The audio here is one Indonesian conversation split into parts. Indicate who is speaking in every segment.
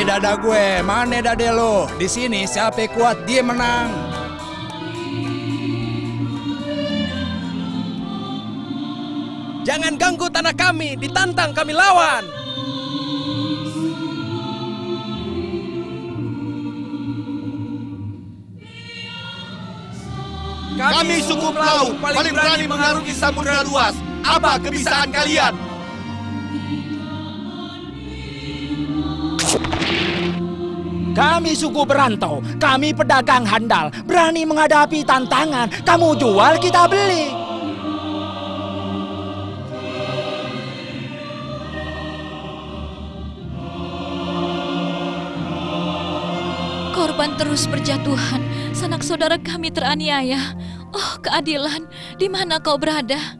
Speaker 1: Ini dada gue, mana dada lo? Di sini siapa kuat dia menang.
Speaker 2: Jangan ganggu tanah kami, ditantang kami lawan.
Speaker 3: Kami suku Pelau paling berani mengarungi samudera luas. Apa kebisaan kalian?
Speaker 4: Kami suku berantau, kami pedagang handal, berani menghadapi tantangan. Kamu jual, kita beli.
Speaker 5: Korban terus berjatuhan, sanak saudara kami teraniaya. Oh, keadilan, di mana kau berada?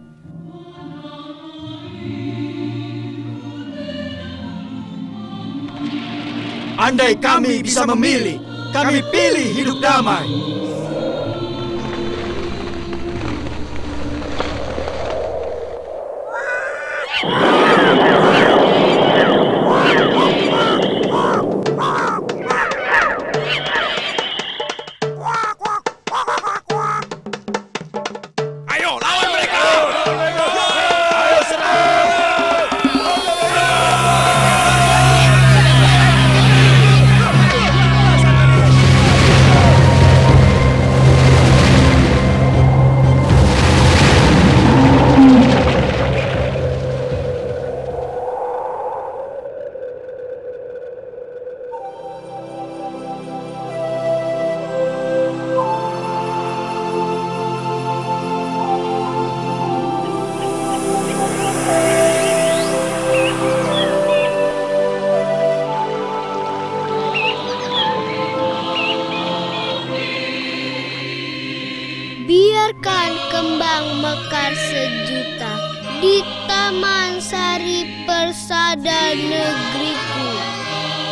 Speaker 3: Andai kami bisa memilih, kami pilih hidup damai.
Speaker 6: Biarkan kembang mekar sejuta di taman sari persada negeriku.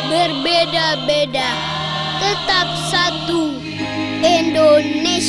Speaker 6: Berbeda-beda, tetap satu Indonesia.